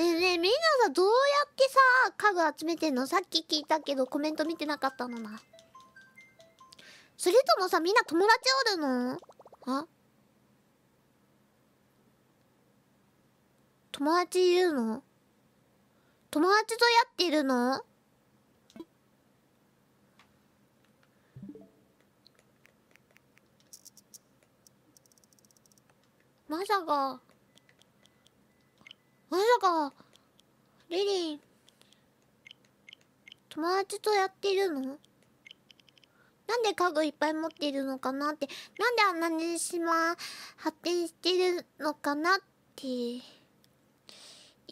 えねえみんなさどうやってさ家具集めてんの？さっき聞いたけどコメント見てなかったのな。それともさみんな友達おるの？あ？友達いるの？友達とやってるの？まさか。まさかリリン友達とやってるの？なんで家具いっぱい持ってるのかなってなんであんなに島発展してるのかなってい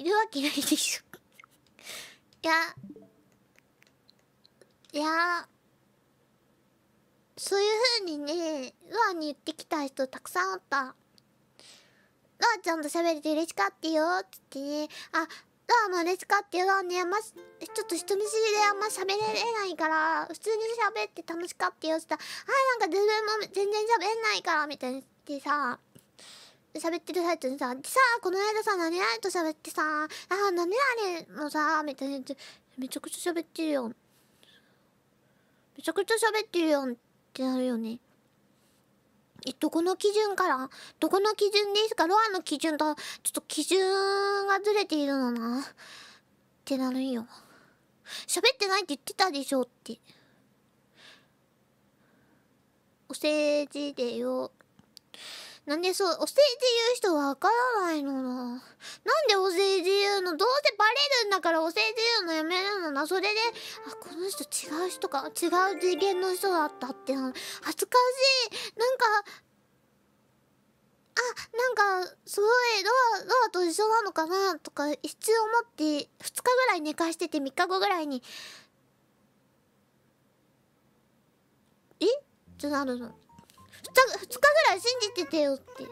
るわけないでしょ。いやいやそういう風にねルアに言ってきた人たくさんおった。ロアちゃんと喋れて嬉しかったよっつってねあロアも嬉しかったよラーねあんまちょっと人見知りであんま喋れないから普通に喋って楽しかったよっつったらあなんか自分も全然喋れないからみたいに言ってさ喋ってる最中にさ、でさ、この間さ、何々と喋ってさ、あ、何々もさ、みたいに言って、めちゃくちゃ喋ってるよ。めちゃくちゃ喋ってるよってなるよね。え、どこの基準から？どこの基準ですか？ロアの基準と、ちょっと基準がずれているのな。ってなるんよ。喋ってないって言ってたでしょって。お世辞でよ。なんでそう、お世辞言う人わからないのな。なんでお世辞言うの？どうせバレるんだからお世辞言うのやめるのな。それで、あ、この人違う人か、違う次元の人だったって恥ずかしい。なんか、すごい、ロア、ロアと一緒なのかなとか、一応思って、2日ぐらい寝かしてて3日後ぐらいに、えってなるの。2日ぐらい信じててよってな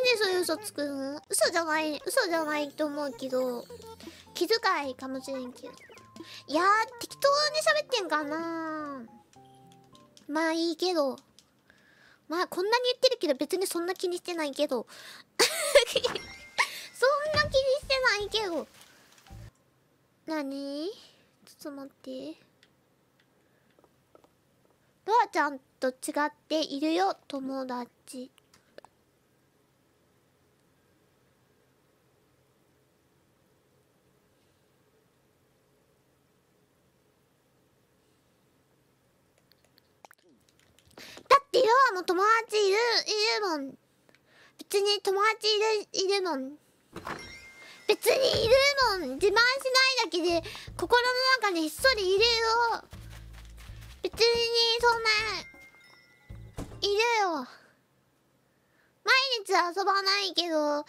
んでそういう嘘つくの嘘じゃない嘘じゃないと思うけど気遣いかもしれんけどいや適当に喋ってんかなまあいいけどまあこんなに言ってるけど別にそんな気にしてないけど。そんな気にしてないけど。何？ちょっと待って。ロアちゃんと違っているよ友達だってロアも友達いるいるもん別に友達いるいるもん別にいるもん自慢しないだけで心の中にひっそりいるよ。別にそんないるよ。毎日遊ばないけど